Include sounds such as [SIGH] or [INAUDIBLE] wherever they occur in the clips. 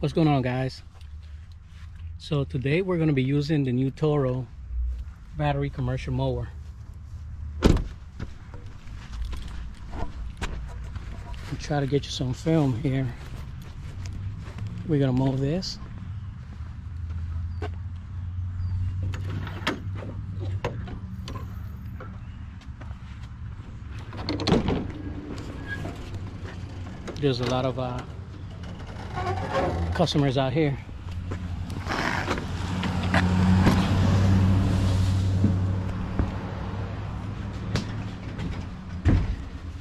what's going on guys? So today we're going to be using the new Toro battery commercial mower. I'll try to get you some film here. We're going to mow this. There's a lot of uh, customers out here.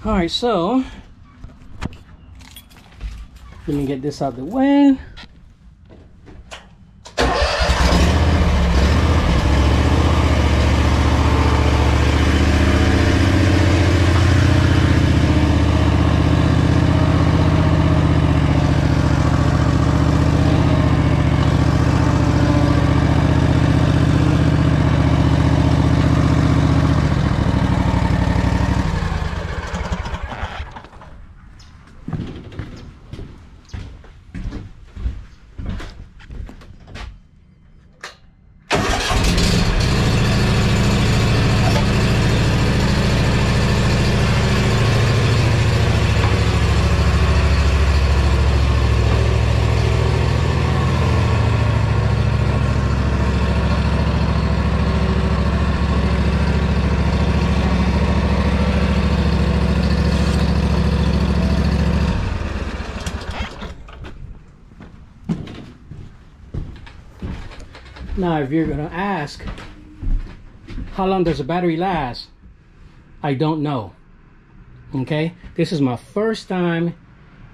All right, so let me get this out of the way. Now, if you're gonna ask, how long does a battery last? I don't know. Okay, this is my first time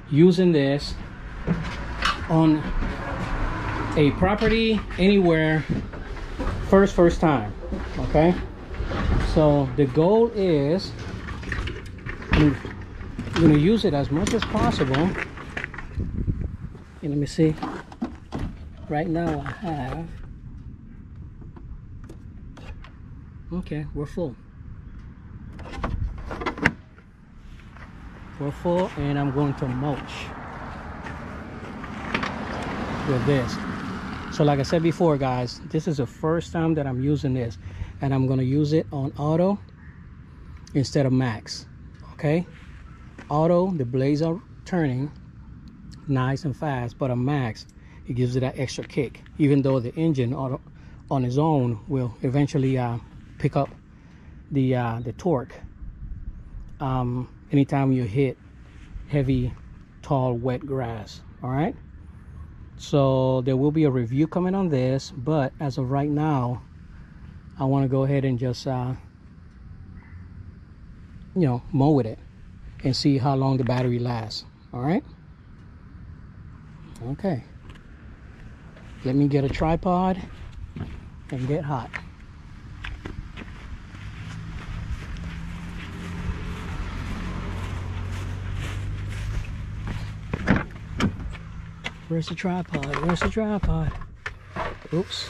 using this on a property anywhere. First, first time. Okay, so the goal is I'm gonna use it as much as possible. And let me see. Right now, I have. Okay, we're full. We're full and I'm going to mulch with this. So like I said before guys, this is the first time that I'm using this and I'm going to use it on auto instead of max. Okay? Auto, the blades are turning nice and fast, but a max, it gives it that extra kick. Even though the engine auto, on its own will eventually uh, pick up the uh, the torque. Um, anytime you hit heavy tall wet grass all right? So there will be a review coming on this but as of right now I want to go ahead and just uh, you know mow with it and see how long the battery lasts all right? Okay. Let me get a tripod and get hot Where's the tripod? Where's the tripod? Oops.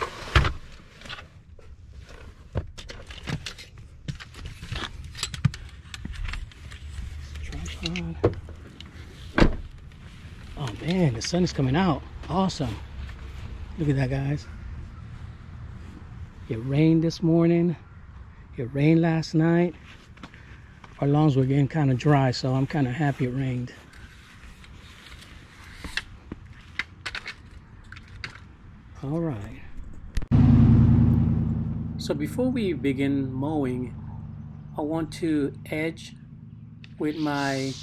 Tripod. Oh man, the sun is coming out. Awesome. Look at that, guys. It rained this morning. It rained last night. Our lawns were getting kind of dry, so I'm kind of happy it rained. All right. So before we begin mowing I want to edge with my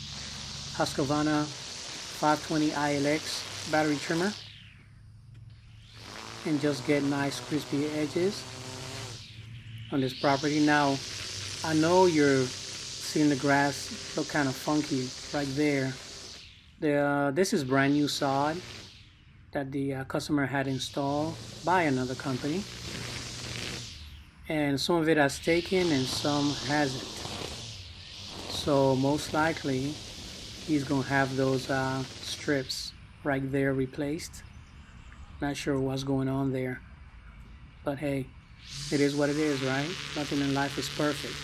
Husqvarna 520 ILX battery trimmer and just get nice crispy edges on this property. Now I know you're seeing the grass look kind of funky right there. The, uh, this is brand new sod that the uh, customer had installed by another company. And some of it has taken and some hasn't. So most likely he's gonna have those uh, strips right there replaced. Not sure what's going on there. But hey it is what it is right? Nothing in life is perfect.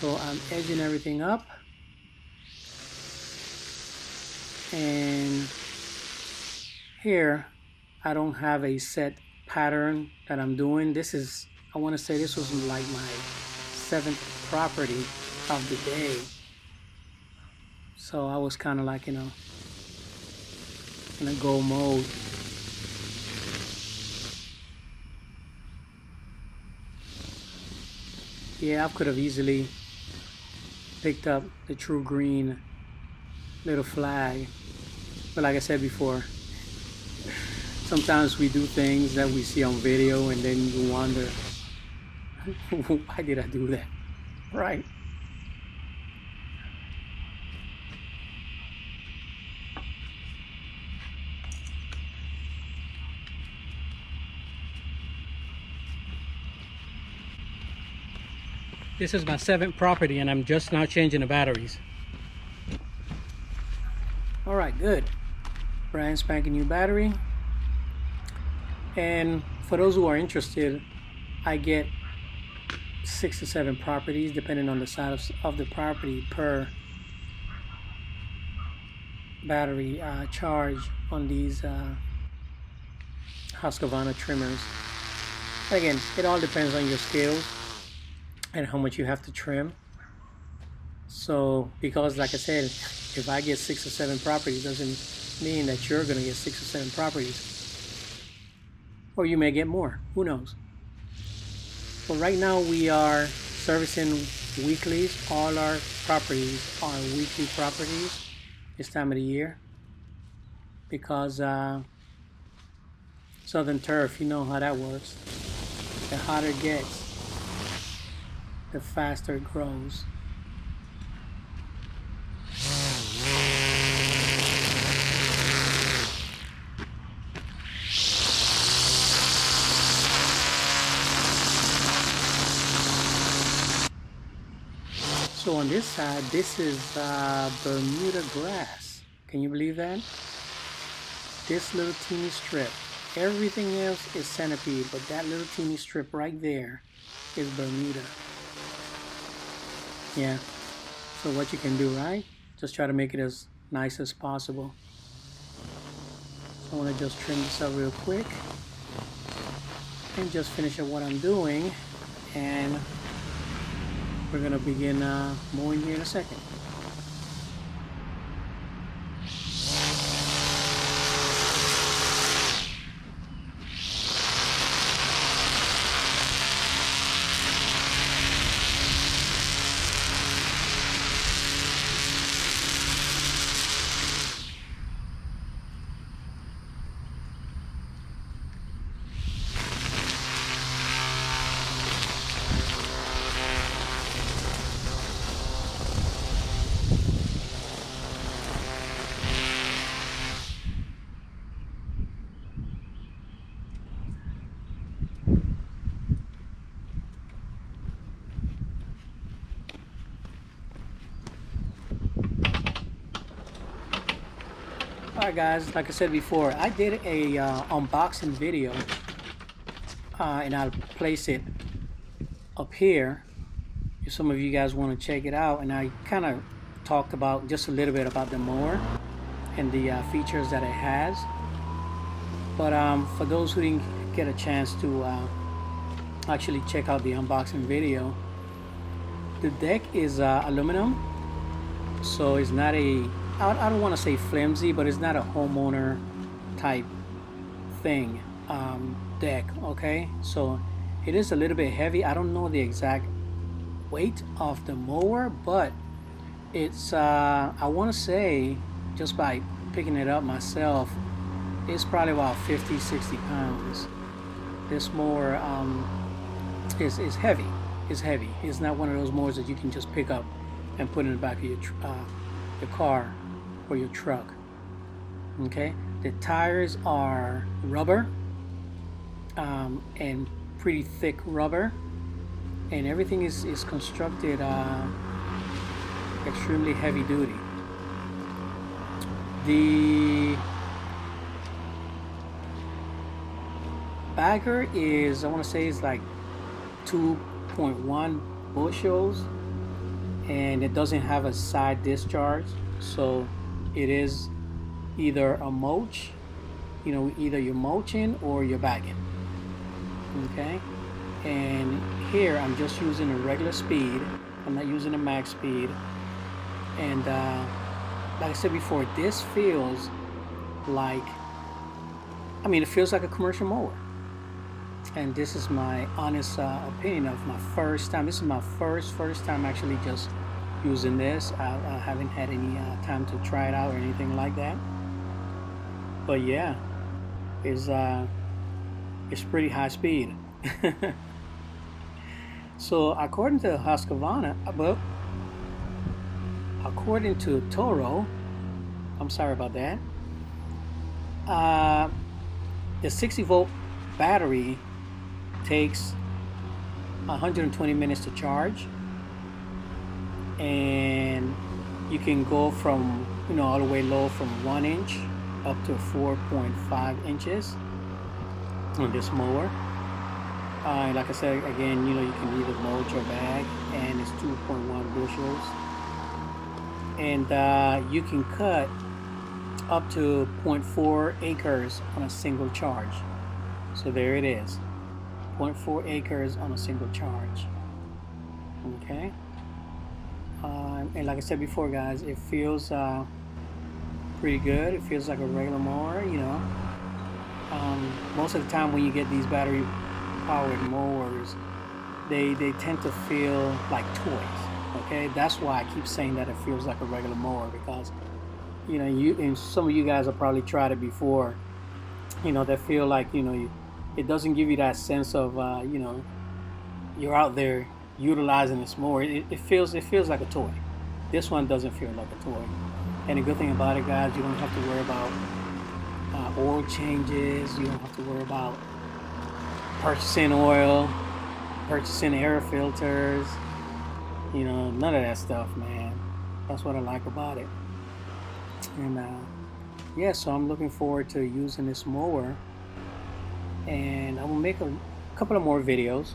So I'm edging everything up. And here I don't have a set pattern that I'm doing. This is I want to say this was like my seventh property of the day. So I was kind of like you know in a go mode. Yeah I could have easily picked up the TruGreen little flag. But like I said before sometimes we do things that we see on video and then you wonder [LAUGHS] why did I do that right This is my seventh property and I'm just now changing the batteries. All right, good. Brand spanking new battery. And for those who are interested, I get six to seven properties depending on the size of the property per battery uh, charge on these uh, Husqvarna trimmers. Again, it all depends on your skills and how much you have to trim. So, because like I said, if I get six or seven properties, doesn't mean that you're going to get six or seven properties. Or you may get more. Who knows? But right now we are servicing weeklies. All our properties are weekly properties this time of the year. Because uh, Southern Turf, you know how that works. The hotter it gets, the faster it grows. So on this side, this is uh, Bermuda grass. Can you believe that? This little teeny strip. Everything else is centipede, but that little teeny strip right there is Bermuda. Yeah. So what you can do, right? Just try to make it as nice as possible. So I want to just trim this up real quick. And just finish up what I'm doing. And we're going to begin uh, mowing here in a second. Alright guys, like I said before, I did a uh, unboxing video uh, and I'll place it up here if some of you guys want to check it out and I kind of talked about just a little bit about the mower and the uh, features that it has. But um, for those who didn't get a chance to uh, actually check out the unboxing video the deck is uh, aluminum so it's not a I don't want to say flimsy, but it's not a homeowner type thing um, deck. Okay, so it is a little bit heavy. I don't know the exact weight of the mower, but it's uh, I want to say just by picking it up myself, it's probably about 50, 60 pounds. This mower um, is is heavy. It's heavy. It's not one of those mowers that you can just pick up and put in the back of your uh, your car for your truck. Okay, the tires are rubber um, and pretty thick rubber, and everything is, is constructed uh, extremely heavy duty. The bagger is, I want to say, is like 2.1 bushels and it doesn't have a side discharge so it is either a mulch you know, either you're mulching or you're bagging. Okay, and here I'm just using a regular speed. I'm not using a max speed. And uh, like I said before, this feels like, I mean, it feels like a commercial mower. And this is my honest uh, opinion of my first time. This is my first, first time actually just using this. I, I haven't had any uh, time to try it out or anything like that. But yeah, it's, uh, it's pretty high speed. [LAUGHS] so according to Husqvarna, but according to Toro, I'm sorry about that. Uh, the 60 volt battery takes 120 minutes to charge, and you can go from you know all the way low from one inch up to 4.5 inches on this mower. Uh, like I said again, you know you can either mulch or bag, and it's 2.1 bushels. And uh, you can cut up to 0.4 acres on a single charge. So there it is 0.4 acres on a single charge. Okay and like I said before guys it feels uh, pretty good it feels like a regular mower you know um, most of the time when you get these battery powered mowers they they tend to feel like toys Okay, that's why I keep saying that it feels like a regular mower because, you know, you and some of you guys have probably tried it before. You know, that feel like you know, it doesn't give you that sense of uh, you know, you're out there utilizing this mower. It, it feels it feels like a toy. This one doesn't feel like a toy. And the good thing about it, guys, you don't have to worry about uh, oil changes. You don't have to worry about purchasing oil, purchasing air filters you know, none of that stuff, man. That's what I like about it. And uh, yeah, so I'm looking forward to using this mower. And I will make a couple of more videos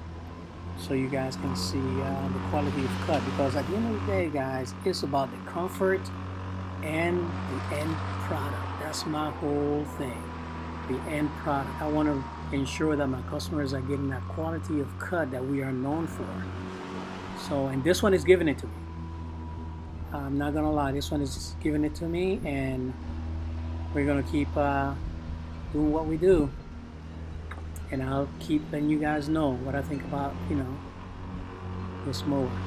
so you guys can see uh, the quality of cut because at the end of the day guys it's about the comfort and the end product that's my whole thing the end product I want to ensure that my customers are getting that quality of cut that we are known for so, and this one is giving it to me. I'm not gonna lie, this one is giving it to me, and we're gonna keep uh, doing what we do. And I'll keep letting you guys know what I think about, you know, this mower.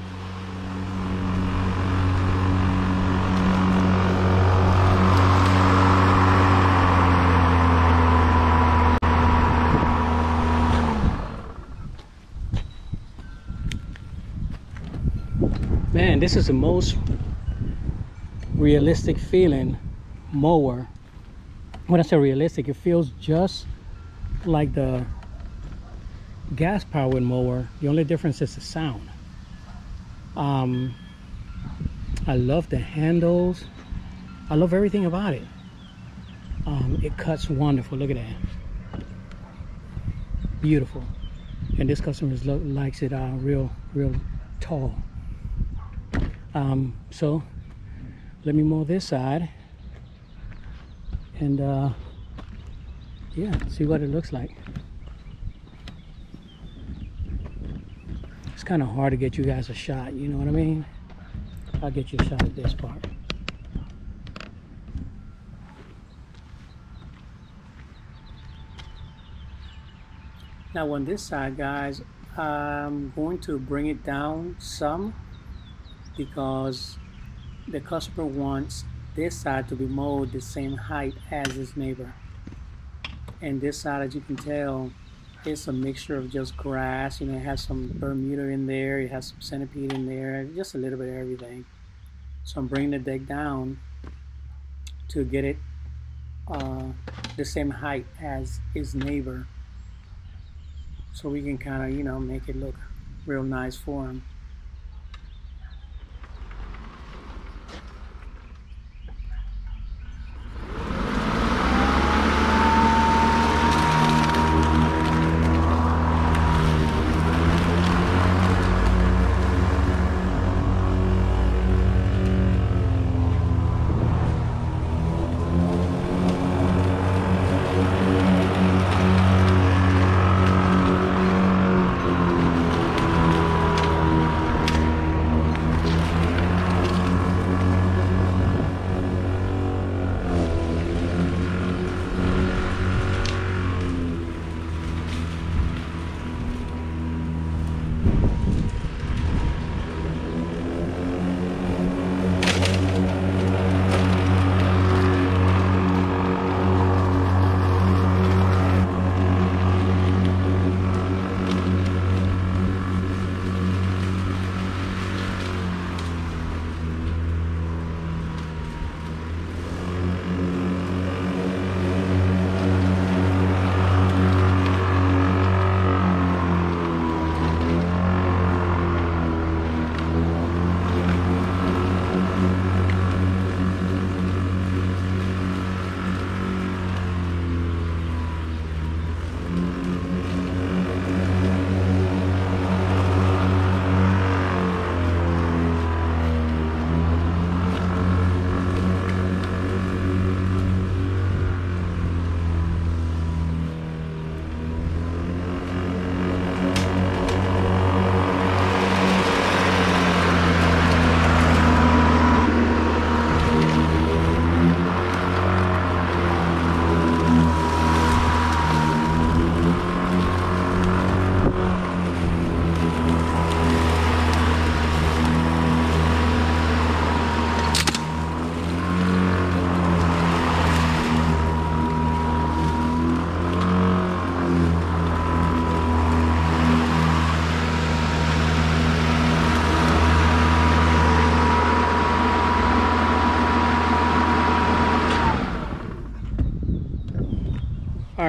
man this is the most realistic feeling mower when I say realistic it feels just like the gas powered mower the only difference is the sound. Um, I love the handles. I love everything about it. Um, it cuts wonderful. Look at that. Beautiful. And this customer likes it uh, real real tall. Um, so let me mow this side. And uh, yeah see what it looks like. It's kind of hard to get you guys a shot you know what I mean? I'll get you a shot at this part. Now on this side guys I'm going to bring it down some because the customer wants this side to be mowed the same height as his neighbor. And this side, as you can tell, it's a mixture of just grass. You know, it has some Bermuda in there, it has some centipede in there, just a little bit of everything. So I'm bringing the deck down to get it uh, the same height as his neighbor. So we can kind of, you know, make it look real nice for him.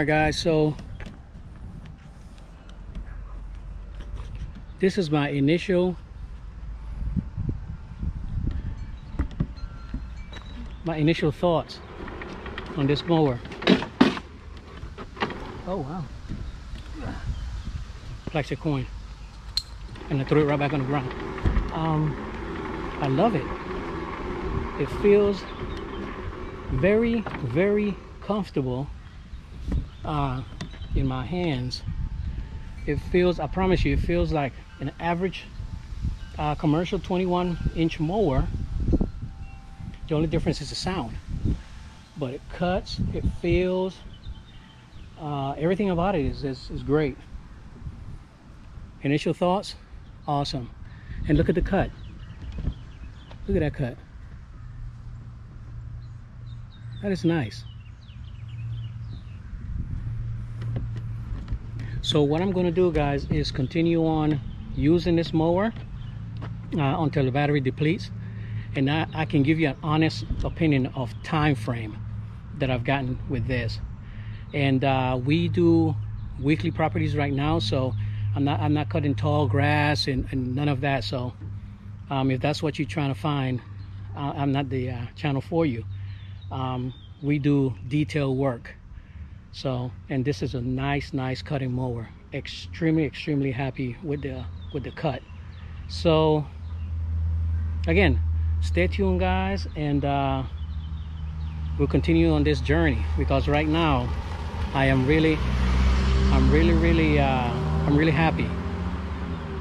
Guys so this is my initial my initial thoughts on this mower. Oh wow. Plastic coin and I threw it right back on the ground. Um, I love it. It feels very very comfortable uh, in my hands it feels I promise you it feels like an average uh, commercial 21 inch mower. The only difference is the sound but it cuts it feels uh, everything about it is, is, is great. Initial thoughts? Awesome. And look at the cut. Look at that cut. That is nice so what I'm going to do guys is continue on using this mower uh, until the battery depletes and I, I, can give you an honest opinion of time frame that I've gotten with this. And uh, we do weekly properties right now so I'm not I'm not cutting tall grass and, and none of that. So um, if that's what you're trying to find I'm not the uh, channel for you. Um, we do detail work so and this is a nice nice cutting mower. Extremely extremely happy with the with the cut. So again stay tuned guys and uh, we'll continue on this journey because right now I am really I'm really really uh, I'm really happy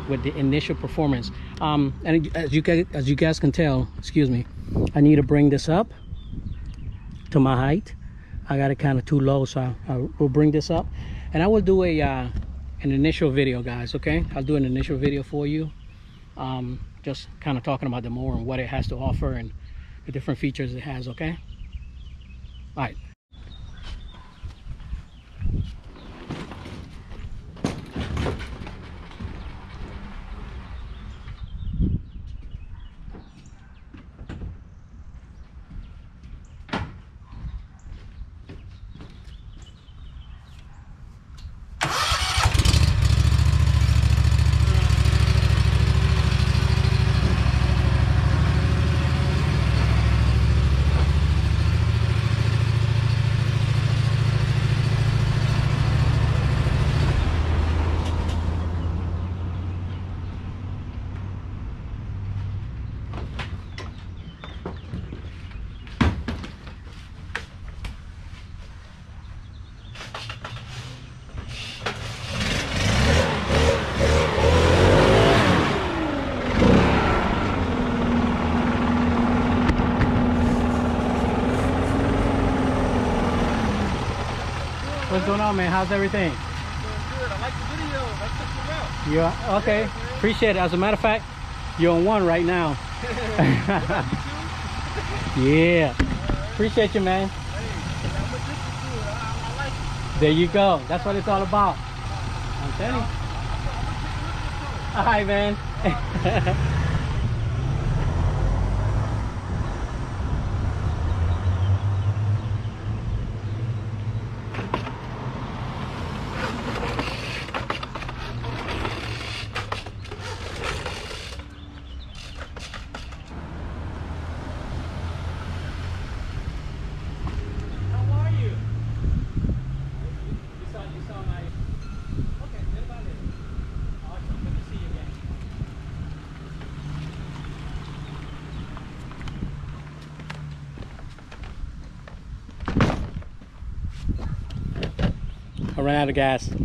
with the initial performance. Um, and as you guys as you guys can tell excuse me I need to bring this up to my height I got it kind of too low so I, I, will bring this up. And I will do a uh, an initial video guys okay? I'll do an initial video for you um, just kind of talking about the mower and what it has to offer and the different features it has okay? All right What's going on, man? How's everything? Doing good. I like the video. Let's check you out. Yeah, okay. Yeah, Appreciate it. As a matter of fact, you're on one right now. [LAUGHS] yeah. Appreciate you, man. There you go. That's what it's all about. I'm telling you. Right, man. [LAUGHS] out of gas.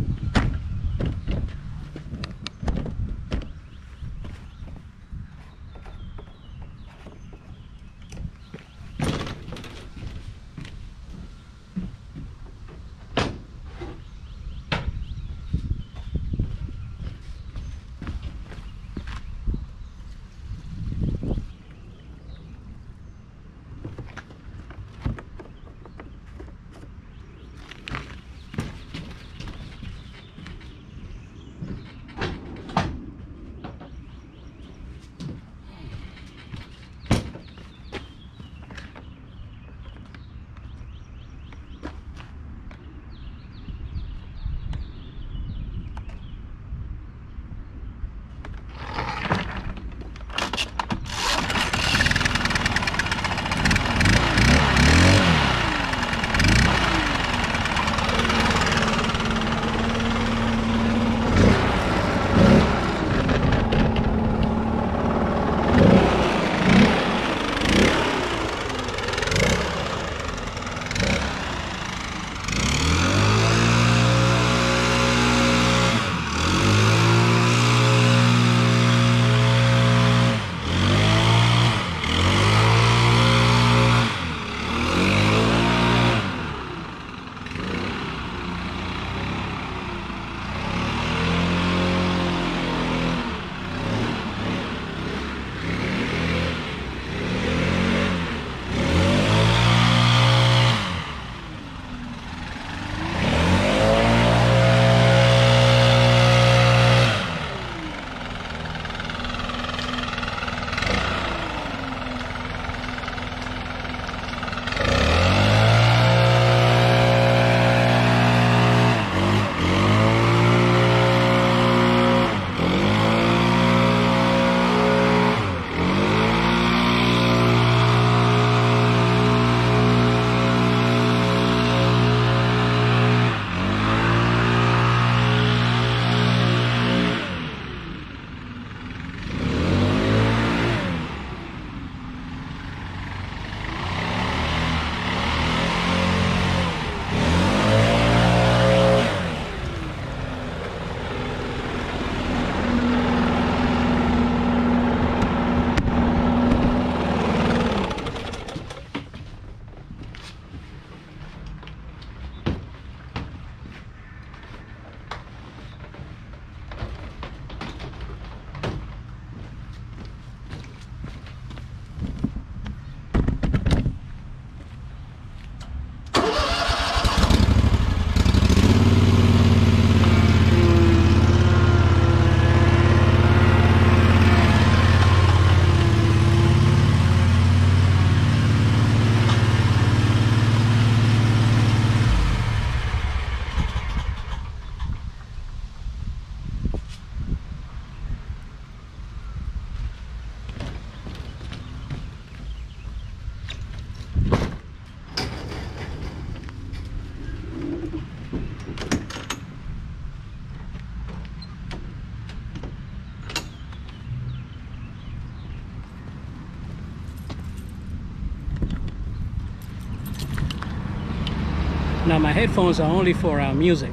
Now my headphones are only for uh, music.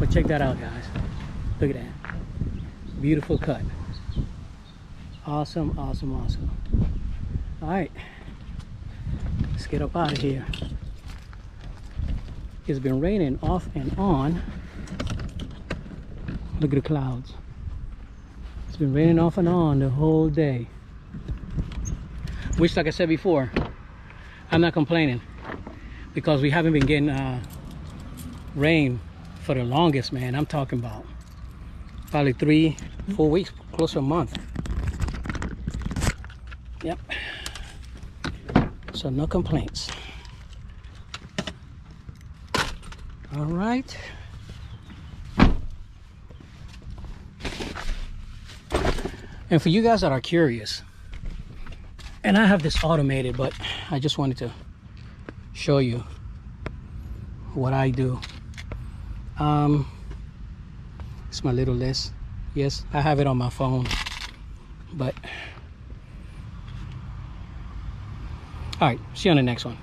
But check that out guys. Look at that. Beautiful cut. Awesome, awesome, awesome. All right, let's get up out of here. It's been raining off and on. Look at the clouds. It's been raining off and on the whole day. Which, like I said before, I'm not complaining because we haven't been getting uh, rain for the longest, man. I'm talking about probably three, four weeks, close to a month. Yep. So no complaints. All right. And for you guys that are curious, and I have this automated, but I just wanted to show you what I do. Um, it's my little list. Yes, I have it on my phone, but all right, see you on the next one.